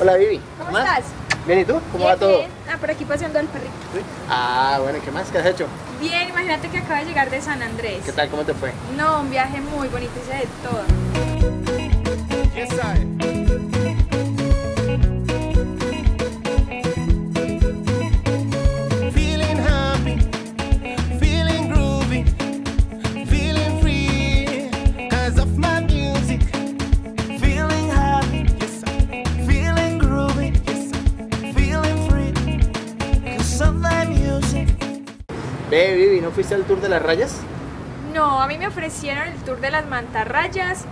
Hola Vivi. ¿Cómo más? estás? Bien, ¿y tú? ¿Cómo Bien, va todo? bien. Ah, por aquí paseando al perrito. ¿Sí? Ah, bueno, ¿qué más? ¿Qué has hecho? Bien, imagínate que acabo de llegar de San Andrés. ¿Qué tal? ¿Cómo te fue? No, un viaje muy bonito, hice de todo. ¿Quién sabe? Ve, Vivi, ¿no fuiste al tour de las rayas? No, a mí me ofrecieron el tour de las mantarrayas,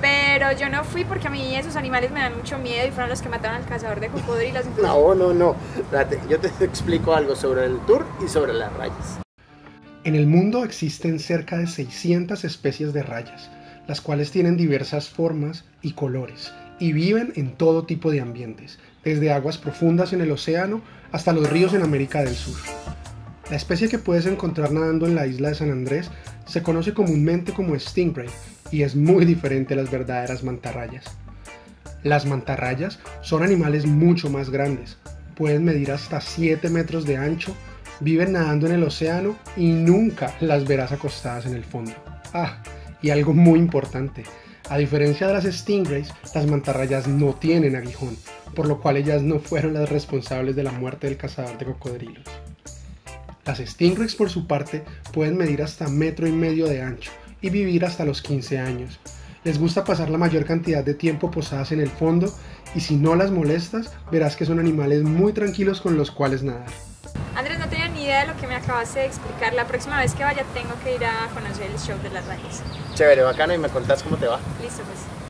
pero yo no fui porque a mí esos animales me dan mucho miedo y fueron los que mataron al cazador de cocodrilos. entonces- No, no, no. Espérate, yo te explico algo sobre el tour y sobre las rayas. En el mundo existen cerca de 600 especies de rayas, las cuales tienen diversas formas y colores y viven en todo tipo de ambientes, desde aguas profundas en el océano hasta los ríos en América del Sur. La especie que puedes encontrar nadando en la isla de San Andrés se conoce comúnmente como stingray y es muy diferente a las verdaderas mantarrayas. Las mantarrayas son animales mucho más grandes, pueden medir hasta 7 metros de ancho, viven nadando en el océano y nunca las verás acostadas en el fondo. Ah, y algo muy importante, a diferencia de las stingrays, las mantarrayas no tienen aguijón, por lo cual ellas no fueron las responsables de la muerte del cazador de cocodrilos. Las stingrays por su parte pueden medir hasta metro y medio de ancho y vivir hasta los 15 años. Les gusta pasar la mayor cantidad de tiempo posadas en el fondo y si no las molestas verás que son animales muy tranquilos con los cuales nadar. Andrés, no tenía ni idea de lo que me acabaste de explicar. La próxima vez que vaya tengo que ir a conocer el show de las rayas. Chévere, bacano, y me contás cómo te va. Listo, pues.